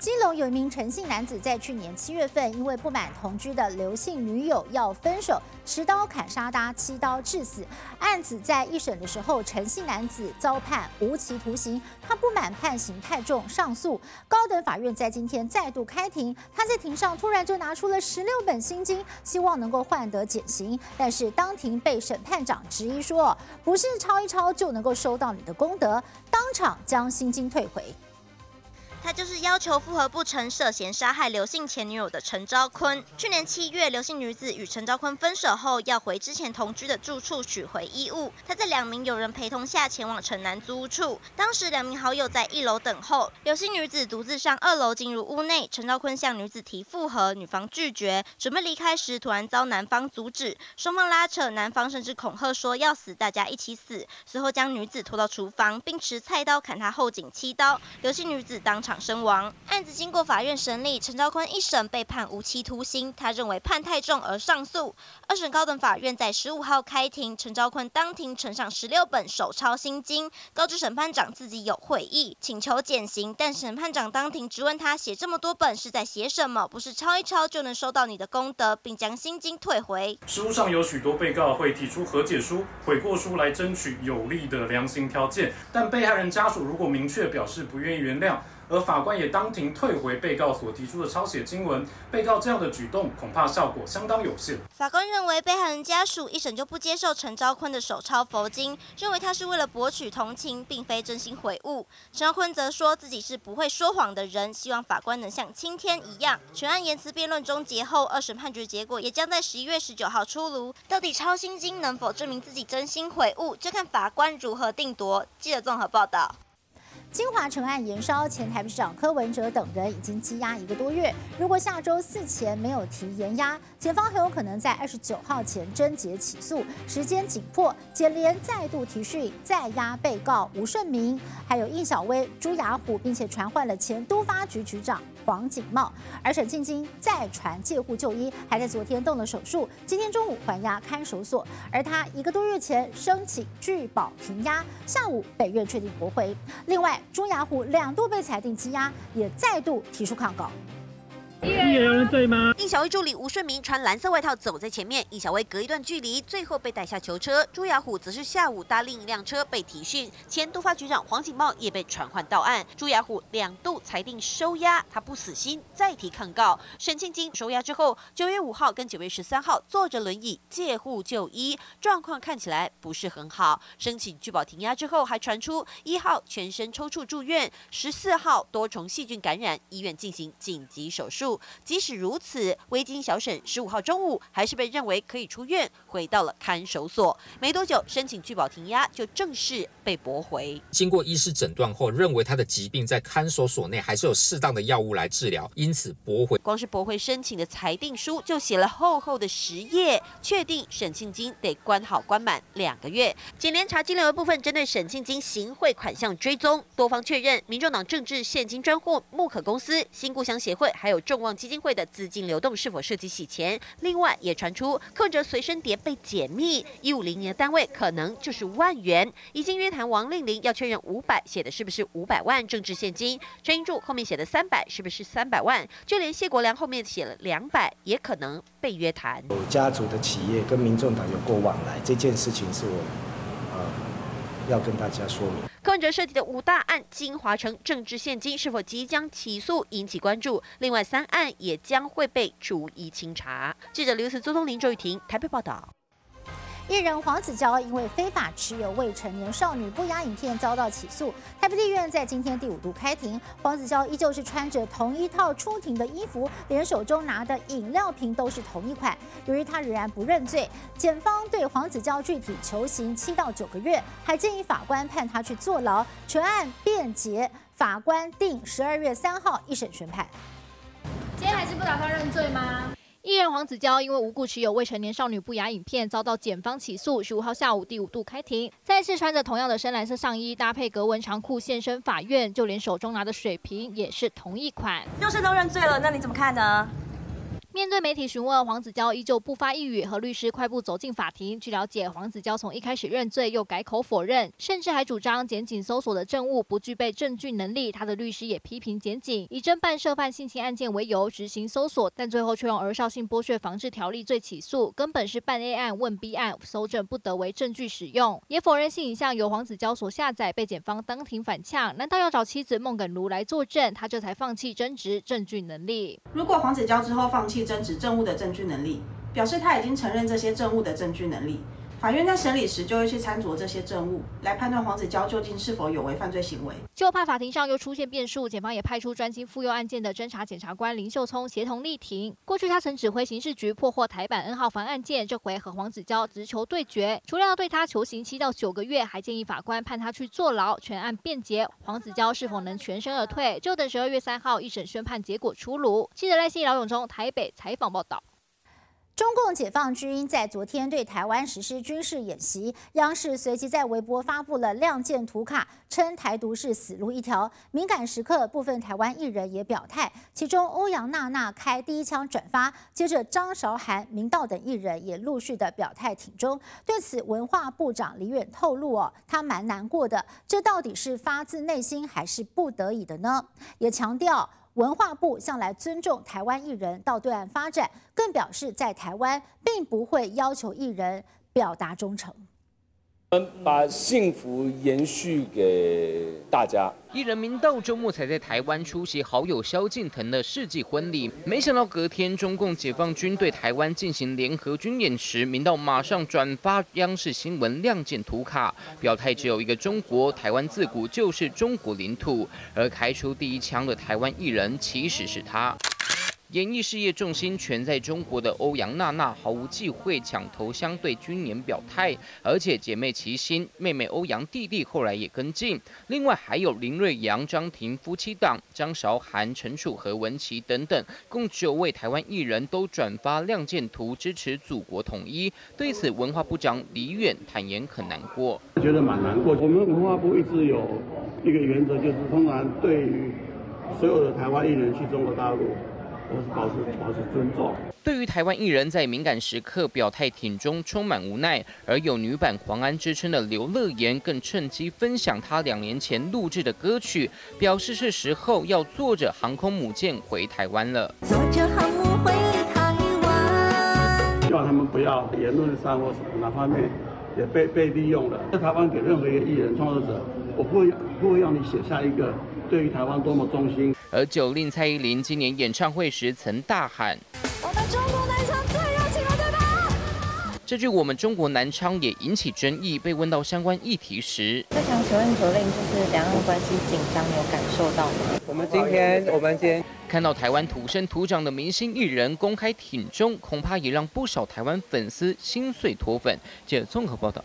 基隆有一名陈姓男子在去年七月份，因为不满同居的刘姓女友要分手，持刀砍杀他，七刀致死。案子在一审的时候，陈姓男子遭判无期徒刑，他不满判刑太重，上诉。高等法院在今天再度开庭，他在庭上突然就拿出了十六本心经，希望能够换得减刑。但是当庭被审判长质疑说，不是抄一抄就能够收到你的功德，当场将心经退回。他就是要求复合不成、涉嫌杀害刘姓前女友的陈昭坤。去年七月，刘姓女子与陈昭坤分手后，要回之前同居的住处取回衣物。他在两名友人陪同下前往城南租屋处，当时两名好友在一楼等候，刘姓女子独自上二楼进入屋内。陈昭坤向女子提复合，女方拒绝，准备离开时，突然遭男方阻止，双方拉扯，男方甚至恐吓说要死，大家一起死。随后将女子拖到厨房，并持菜刀砍她后颈七刀，刘姓女子当场。身亡。案子经过法院审理，陈昭坤一审被判无期徒刑，他认为判太重而上诉。二审高等法院在十五号开庭，陈昭坤当庭呈上十六本手抄心经，告知审判长自己有悔意，请求减刑。但审判长当庭质问他写这么多本是在写什么？不是抄一抄就能收到你的功德，并将心经退回。书上有许多被告会提出和解书、悔过书来争取有利的量刑条件，但被害人家属如果明确表示不愿意原谅。而法官也当庭退回被告所提出的抄写经文，被告这样的举动恐怕效果相当有限。法官认为被害人家属一审就不接受陈昭坤的手抄佛经，认为他是为了博取同情，并非真心悔悟。陈昭坤则说自己是不会说谎的人，希望法官能像青天一样。全案言辞辩论终结后，二审判决结果也将在十一月十九号出炉。到底抄心经能否证明自己真心悔悟，就看法官如何定夺。记者综合报道。金华城案延烧，前台北市长柯文哲等人已经羁押一个多月。如果下周四前没有提延押，检方很有可能在二十九号前侦结起诉，时间紧迫。检联再度提讯再押被告吴顺明，还有应小薇、朱雅虎，并且传唤了前都发局局长黄景茂。而沈庆金再传借护就医，还在昨天动了手术，今天中午还押看守所。而他一个多月前申请拒保停押，下午北院确定驳回。另外。朱雅虎两度被裁定羁押，也再度提出抗告。你也有人对吗？应小薇助理吴顺明穿蓝色外套走在前面，应小薇隔一段距离，最后被带下囚车。朱雅虎则是下午搭另一辆车被提讯。前督发局长黄景茂也被传唤到案。朱雅虎两度裁定收押，他不死心，再提抗告。沈庆金收押之后，九月五号跟九月十三号坐着轮椅借护就医，状况看起来不是很好。申请拒保停押之后，还传出一号全身抽搐住院，十四号多重细菌感染，医院进行紧急手术。即使如此，维京小沈十五号中午还是被认为可以出院，回到了看守所。没多久，申请拒保停押就正式被驳回。经过医师诊断后，认为他的疾病在看守所内还是有适当的药物来治疗，因此驳回。光是驳回申请的裁定书就写了厚厚的十页，确定沈庆金得关好关满两个月。检联查金流的部分，针对沈庆金行贿款项追踪，多方确认，民众党政治现金专户木可公司、新故乡协会还有众。望基金会的资金流动是否涉及洗钱？另外也传出柯文哲随身碟被解密，一五零年的单位可能就是万元。已经约谈王令玲，要确认五百写的是不是五百万政治现金？陈英柱后面写的三百是不是三百万？就连谢国良后面写了两百，也可能被约谈。有家族的企业跟民众党有过往来，这件事情是我呃。要跟大家说明，柯文哲涉及的五大案，金华城政治现金是否即将起诉引起关注？另外三案也将会被逐一清查。记者刘慈、周东林、周雨婷台北报道。艺人黄子佼因为非法持有未成年少女不雅影片遭到起诉，台北地院在今天第五度开庭，黄子佼依旧是穿着同一套出庭的衣服，连手中拿的饮料瓶都是同一款。由于他仍然不认罪，检方对黄子佼具体求刑七到九个月，还建议法官判他去坐牢。全案辩解，法官定十二月三号一审宣判。今天还是不打算认罪吗？艺人黄子佼因为无故持有未成年少女不雅影片，遭到检方起诉。十五号下午第五度开庭，再次穿着同样的深蓝色上衣，搭配格纹长裤现身法院，就连手中拿的水瓶也是同一款。又是都认罪了，那你怎么看呢？面对媒体询问，黄子佼依旧不发一语，和律师快步走进法庭。据了解，黄子佼从一开始认罪，又改口否认，甚至还主张检警搜索的证物不具备证据能力。他的律师也批评检警以侦办涉犯性侵案件为由执行搜索，但最后却用儿少性剥削防治条例罪起诉，根本是办 A 案问 B 案，搜证不得为证据使用。也否认性影像由黄子佼所下载，被检方当庭反呛。难道要找妻子孟耿如来作证，他这才放弃争执证据能力？如果黄子佼之后放弃争执证物的证据能力，表示他已经承认这些证物的证据能力。法院在审理时就会去参酌这些证物，来判断黄子佼究竟是否有违犯罪行为。就怕法庭上又出现变数，检方也派出专精妇幼案件的侦查检察官林秀聪协同力庭。过去他曾指挥刑事局破获台版 N 号房案件，这回和黄子佼直球对决，除了要对他求刑七到九个月，还建议法官判他去坐牢，全案辩解。黄子佼是否能全身而退，就等十二月三号一审宣判结果出炉。记者赖希、老永忠台北采访报道。中共解放军在昨天对台湾实施军事演习，央视随即在微博发布了亮剑图卡，称台独是死路一条。敏感时刻，部分台湾艺人也表态，其中欧阳娜娜开第一枪转发，接着张韶涵、明道等艺人也陆续的表态挺中。对此，文化部长李远透露哦，他蛮难过的，这到底是发自内心还是不得已的呢？也强调。文化部向来尊重台湾艺人到对岸发展，更表示在台湾并不会要求艺人表达忠诚。把幸福延续给大家。艺人明道周末才在台湾出席好友萧敬腾的世纪婚礼，没想到隔天中共解放军对台湾进行联合军演时，明道马上转发央视新闻亮剑图卡，表态只有一个中国，台湾自古就是中国领土。而开出第一枪的台湾艺人其实是他。演艺事业重心全在中国的欧阳娜娜毫无忌讳抢头香对军演表态，而且姐妹齐心，妹妹欧阳弟弟后来也跟进。另外还有林瑞阳、张庭夫妻档、张韶涵、陈楚和文琪等等，共九位台湾艺人都转发亮剑图支持祖国统一。对此，文化部长李远坦言很难过，觉得蛮难过。我们文化部一直有一个原则，就是通常对于所有的台湾艺人去中国大陆。都是保持保持尊重。对于台湾艺人，在敏感时刻表态挺中，充满无奈。而有女版黄安之称的刘乐言，更趁机分享她两年前录制的歌曲，表示是时候要坐着航空母舰回台湾了。坐着航母回台湾。希望他们不要言论上或什么哪方面也被被利用了。在台湾给任何一个艺人创作者，我不会不会让你写下一个。对于台湾多么忠心。而九令蔡依林今年演唱会时曾大喊：“我们中国南昌最热情了，对吧？”这句“我们中国南昌”也引起争议。被问到相关议题时，那想请问九令，就是两岸关系紧张，有感受到吗？我们今天，我们今天看到台湾土生土长的明星艺人公开挺中，恐怕也让不少台湾粉丝心碎脱粉。借综合报道。